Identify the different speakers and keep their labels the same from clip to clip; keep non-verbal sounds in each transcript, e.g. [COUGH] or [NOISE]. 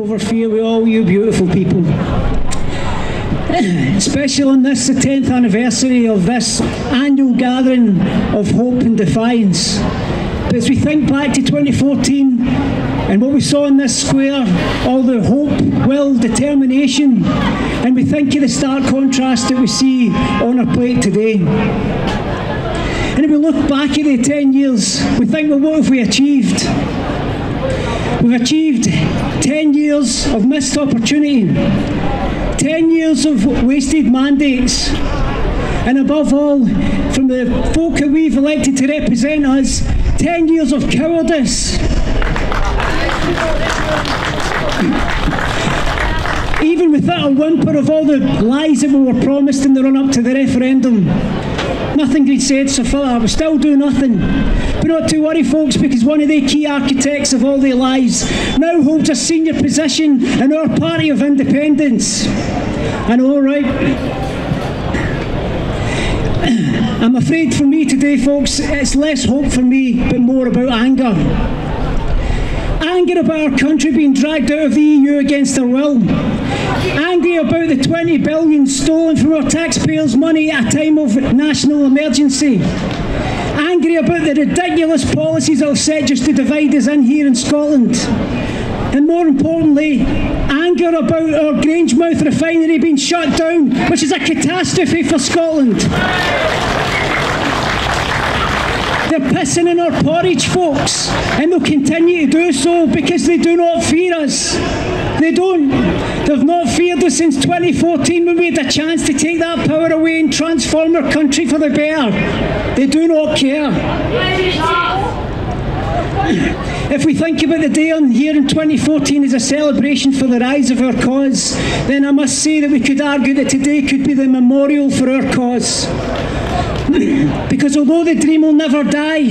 Speaker 1: over fear with all you beautiful people. [CLEARS THROAT] Especially on this, the 10th anniversary of this annual gathering of hope and defiance. But as we think back to 2014 and what we saw in this square, all the hope, will, determination, and we think of the stark contrast that we see on our plate today. And if we look back at the 10 years, we think, well, what have we achieved? We've achieved 10 years of missed opportunity, 10 years of wasted mandates, and above all, from the folk that we've elected to represent us, 10 years of cowardice. Even without a whimper of all the lies that we were promised in the run up to the referendum, nothing good said, so Philip, we still do nothing. But not to worry, folks, because one of the key architects of all their lies now holds a senior position in our party of independence. And all right. [COUGHS] I'm afraid for me today, folks, it's less hope for me, but more about anger. Anger about our country being dragged out of the EU against our will. Angry about the 20 billion stolen from our taxpayers' money at a time of national emergency. Angry about the ridiculous policies that have set just to divide us in here in Scotland. And more importantly, anger about our Grangemouth refinery being shut down, which is a catastrophe for Scotland. They're pissing in our porridge, folks, and they'll continue to do so because they do not fear us. They don't. They've not feared us since 2014 when we had a chance to take that power away and transform our country for the better. They do not care. If we think about the day on here in 2014 as a celebration for the rise of our cause, then I must say that we could argue that today could be the memorial for our cause. Because although the dream will never die,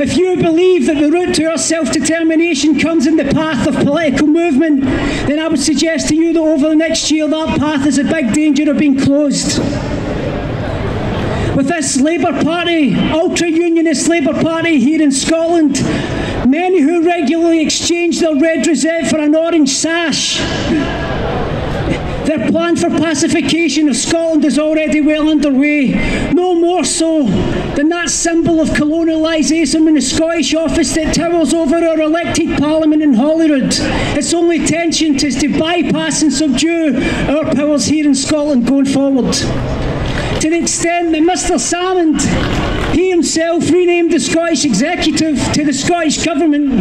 Speaker 1: if you believe that the route to our self determination comes in the path of political movement, then I would suggest to you that over the next year that path is a big danger of being closed. With this Labour Party, ultra unionist Labour Party here in Scotland, many who regularly exchange their red rosette for an orange sash their plan for pacification of Scotland is already well underway, no more so than that symbol of colonialisation in the Scottish office that towers over our elected Parliament in Holyrood. Its only intention is to bypass and subdue our powers here in Scotland going forward. To the extent that Mr Salmond, he himself renamed the Scottish Executive to the Scottish Government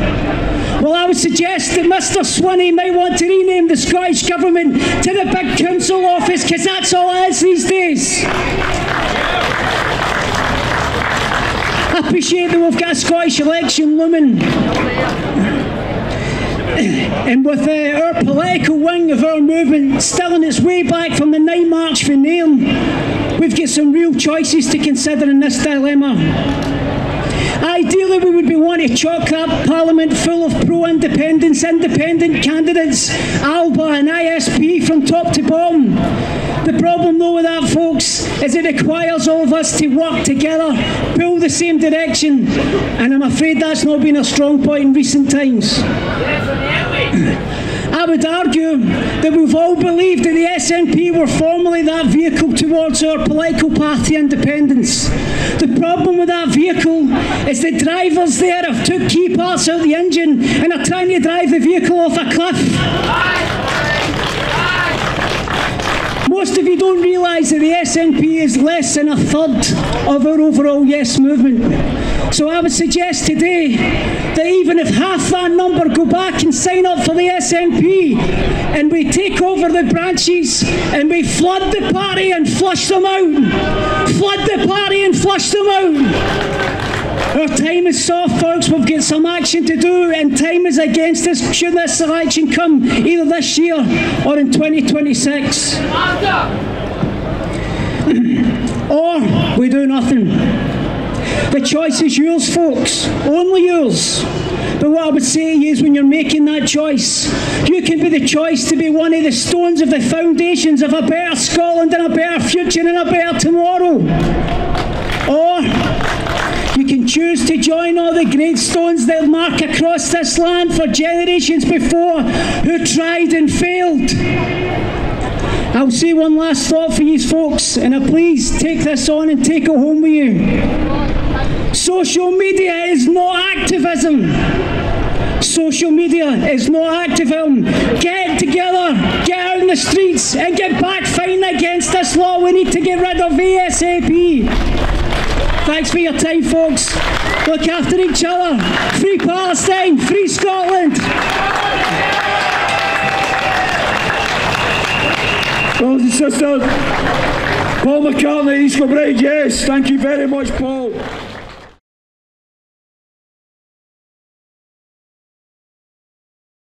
Speaker 1: well, I would suggest that Mr. Swinney may want to rename the Scottish Government to the Big Council Office because that's all it is these days. I appreciate that we've got a Scottish election looming. And with uh, our political wing of our movement still on its way back from the night march for Nairn, we've got some real choices to consider in this dilemma. Ideally, we would be wanting a chock up parliament full of pro independence, independent candidates, ALBA and ISP from top to bottom. The problem, though, with that, folks, is it requires all of us to work together, pull the same direction, and I'm afraid that's not been a strong point in recent times. I would argue that we've all believed that the SNP were formerly that vehicle towards our political party independence. The problem with that vehicle is the drivers there have took key parts out the engine and are trying to drive the vehicle off a cliff. Most of you don't realise that the SNP is less than a third of our overall Yes movement. So I would suggest today that even if half that number go back and sign up for the SNP and we take over the branches and we flood the party and flush them out, flood the party and flush them out. Our time is soft, folks. We've got some action to do, and time is against us should this election come either this year or in 2026. [CLEARS THROAT] or we do nothing. The choice is yours, folks. Only yours. But what I would say is when you're making that choice, you can be the choice to be one of the stones of the foundations of a better Scotland and a better future and a better tomorrow. Or you can choose to join all the great stones that mark across this land for generations before who tried and failed. I'll say one last thought for you folks, and I please take this on and take it home with you. Social media is not activism. Social media is not activism. Get together, get out in the streets, and get back fighting against this law we need to get rid of ASAP. Thanks for your time, folks. Look after each other. Free Palestine, free Scotland.
Speaker 2: Brothers and sisters, Paul McCartney, East Kilbride, yes, thank you very much, Paul.